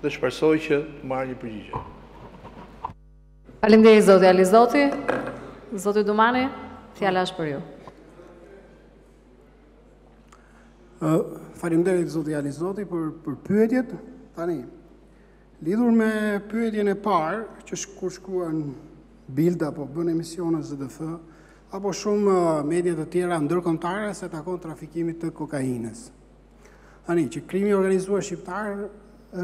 Dhe shpresoj që të marrë një përgjigje. Faleminderit zoti Alizoti. Zoti Dumani, fjala është për ju. Faleminderit zoti Alizoti për për pyetjet. Tani lidhur me pyetjen e parë që kur shkruan Bild apo bën emisione ZDF apo shumë media të tjera ndërkombëtare sa i takon trafikimit të kokainës. Ani, që krimi i organizuar shqiptar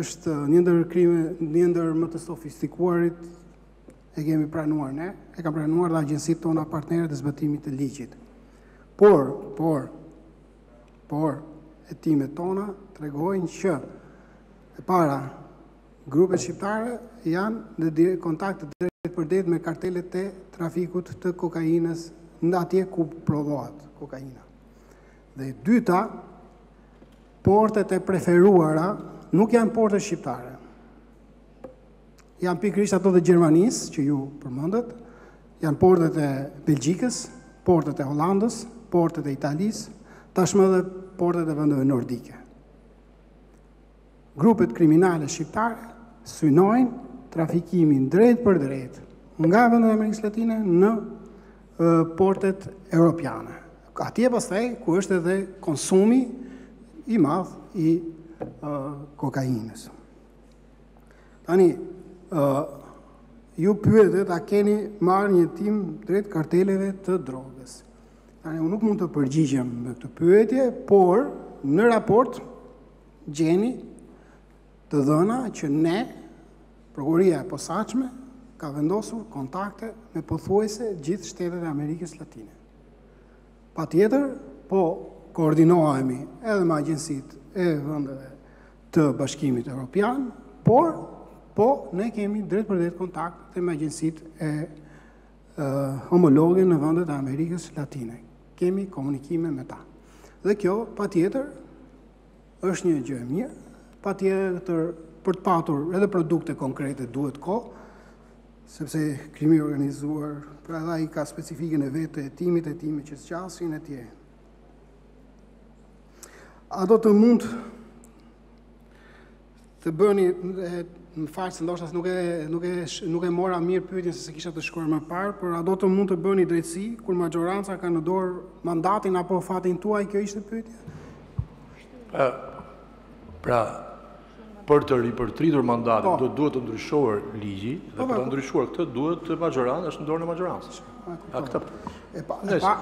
është një ndër krime, një ndër më të sofistikuarit e kemi pranuar ne, e kanë pranuar dhe agjencitë tona partnere të zbatimit të ligjit. Por, por, por, hetimet tona tregojnë që e para, grupet shqiptare janë në kontakt të drejtpërdrejtë me kartelet e trafikut të kokainës në atje ku prodhohet kokaina. Dhe e dyta, portet e preferuara nuk janë portet shqiptare. Janë pikërisht ato të Gjermanisë që ju përmendët, janë portet e Belgjikës, portet e Holandës, portet e Italisë, tashmë edhe portet e vendeve nordike. Grupet kriminale shqiptare synojnë trafikimin drejtpërdrejt nga vendet e Amerikës Latine në portet europiane. Atje pastaj ku është edhe konsumi i madh i kokainës. Tani, ju pyetët a keni marrë një hetim drejt karteleve të drogës. Tani, unë nuk mund të përgjigjem me këtë pyetje, por në raport gjeni të dhëna që ne, prokuroria e posaçme, ka vendosur kontakte me pothuajse gjithë shtetet e Amerikës Latine. Patjetër, po koordinohemi edhe me agjencitë e vendeve të Bashkimit Europian, por po ne kemi drejtpërdrejt kontakte me agjencitë e homologe në vendet e Amerikës Latine. Kemi komunikime me ta. Dhe kjo, patjetër, është një gjë e mirë, patjetër për të patur edhe produkte konkrete duhet kohë, sepse krimi i organizuar, prandaj e ka specifikën e vet hetimi, hetime që zgjasin etj. A do të mund Të bëni, në fakt se ndoshta nuk e nuk e nuk e mora mirë pyetjen se s'e kisha të shkruar më parë, por a do të mund të bëni drejtësi kur mazhoranca ka në dorë mandatin apo fatin tuaj, kjo ishte pyetja? Pra, pra për të ripërtritur mandatin, po. do duhet të ndryshohet ligji dhe po, për të po. ndryshuar këtë duhet mazhorancë, është në dorën e mazhorancës. A këtë? E pa, e pa,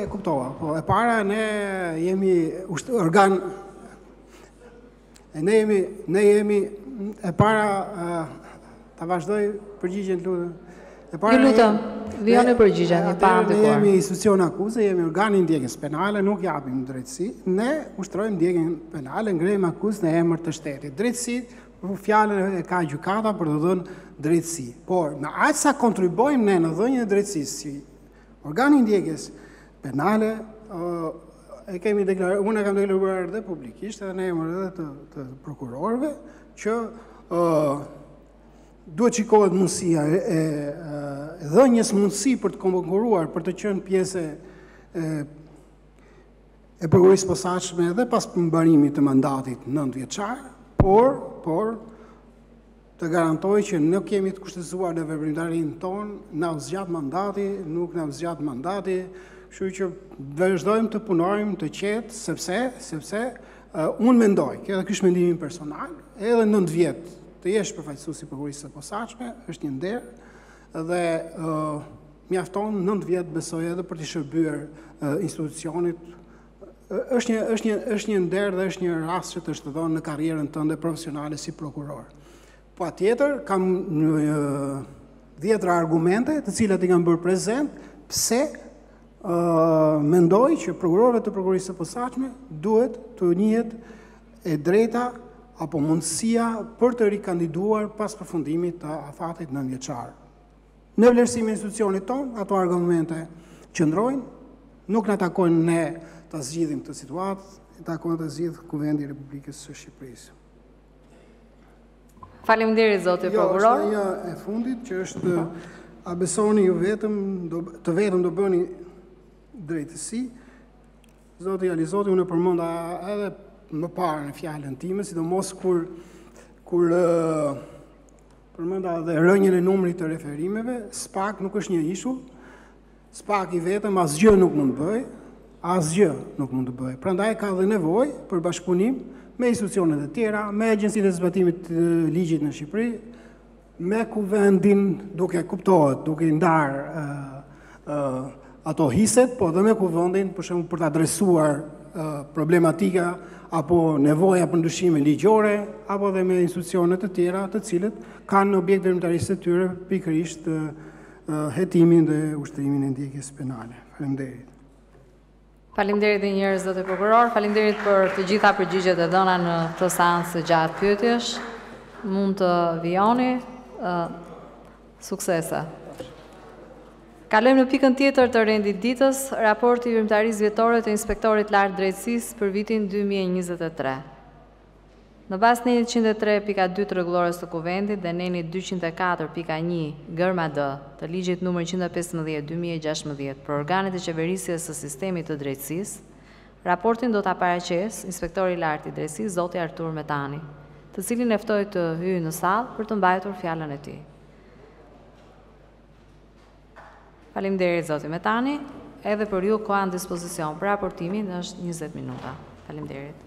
e kuptova. Po e para ne jemi organ E ne jemi, ne jemi e para ta vazhdoj përgjigjen lutem. E para Ju lutem, vijoni përgjigjen e para të lutem. Ne jemi institucion akuze, jemi organi i ndjekjes penale, nuk japim drejtësi. Ne ushtrojmë ndjekjen penale, ngrejmë akuzë në emër të shtetit. Drejtësi, fjalën e ka gjykata për të dhënë drejtësi. Por në aq sa kontribuojmë ne në dhënie drejtësie si Organi i ndjekjes penale e kemi deklaruar, unë e kam deklaruar edhe publikisht edhe në emër edhe të, të prokurorëve që ë uh, duhet të shikohet mundësia e, e, e dhënies mundësi për të konkurruar për të qenë pjesë e prokurorisë së posaçme edhe pas mbarimit të mandatit 9 vjeçar, por por Të garantoj që nuk jemi të kushtëzuar në veprimtarinë tonë, na u zgjat mandati, nuk na u zgjat mandati, kështu që vazhdojmë të punojmë të qetë, sepse, sepse uh, unë mendoj, kjo edhe ky ish mendimi im personal, edhe 9 vjet të jesh përfaqësues i prokurorisë së posaçme, është një nder dhe uh, mjafton 9 vjet besoj edhe për t'i shërbyer uh, institucionit Është një është një është një nder dhe është një rast që të shtohet në karrierën tënde profesionale si prokuror. Po patjetër kam një dhjetëra argumente të cilat i kam bërë prezent pse mendoj që prokurorëve të prokurorisë së posaçme duhet t'u njihet e drejta apo mundësia për të rikandiduar pas përfundimit të afatit 9 vjeçar. Në vlerësimin e institucionit tonë, ato argumente qëndrojnë, nuk na takon ne ta zgjidhim këtë situatë, i takon ta zgjidhë Kuvendi i Republikës së Shqipërisë. Faleminderit, zoti, jo, prokuror. Jo, është një e fundit që është a besoni ju vetëm, të vetëm do bëni drejtësi, zoti Ali, zoti, unë e përmenda edhe më parë në fjalën time, sidomos kur, kur Përmenda edhe rënien e numrit të referimeve, SPAK nuk është një ishull, SPAK i vetëm asgjë nuk mund të bëjë, asgjë nuk mund të bëjë. Prandaj ka dhe nevojë për bashkëpunim me institucionet e tjera, me agjencitë e zbatimit të ligjit në Shqipëri, me kuvendin duke kuptohet, duke i ndarë ato hiset, po edhe me kuvendin, për shembull për të adresuar problematika apo nevoja për ndryshime ligjore, apo dhe me institucione të tjera të cilët kanë në objekt të veprimtarisë së tyre pikërisht hetimin dhe ushtrimin e ndjekjes penale. Faleminderit. Faleminderit dhe një herë zoti prokuror, faleminderit për të gjitha përgjigjet e dhëna në këtë seancë të gjatë pyetjesh. Mund të vijoni. Uh, suksese. Kalojmë në pikën tjetër të rendit të ditës, raporti i veprimtarisë vjetore të Inspektorit të Lartë të Drejtësisë për vitin 2023. Në bazë të nenit qind e tre pika dy të Rregullores së Kuvendit dhe nenit dyqind e katër pika një, gërma d, të Ligjit numër qind e pesëmbëdhjetë dy mijë e gjashtëmbëdhjetë për organet e qeverisjes së sistemit të drejtësisë, raportin do ta paraqesë Inspektori i Lartë i Drejtësisë, zoti Artur Metani, të cilin e ftoj të hyjë në sallë për të mbajtur fjalën e tij. Faleminderit zoti Metani. Edhe për ju koha në dispozicion për raportimin është 20 minuta. Faleminderit.